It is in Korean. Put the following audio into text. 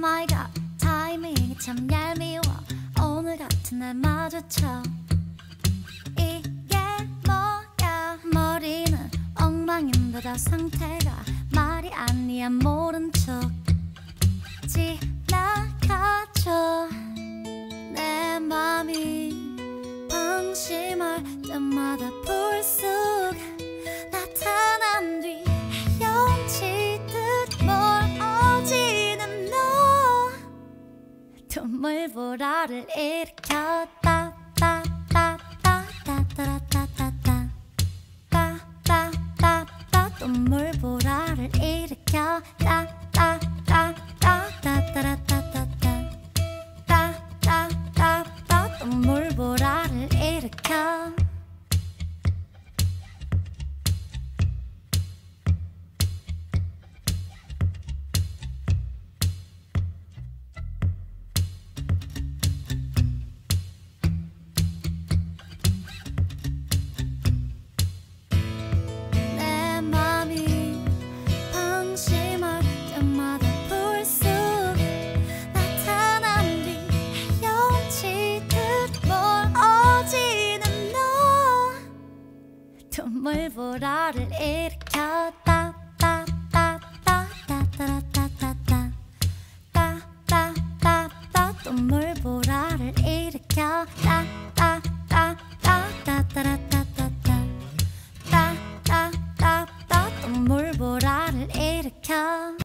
my god 타이밍이 참 얄미워. 오늘 같은 날 마주쳐. 이게 뭐야? 머리는 엉망인데 다 상태가 말이 아니야. 모른 척 지나가죠. 내 맘이 방심할 때마다 불쑥 따따따따따따따따따 따따따따 눈물보라를 일으켜 따따따따따따따따 따 따따따 눈물보라를 일으켜 눈물 보라를 일으켜 따따따따따따따따따따. 보라를 일으켜 따따따따따따따따따 따따 똥물 보라를 일으켜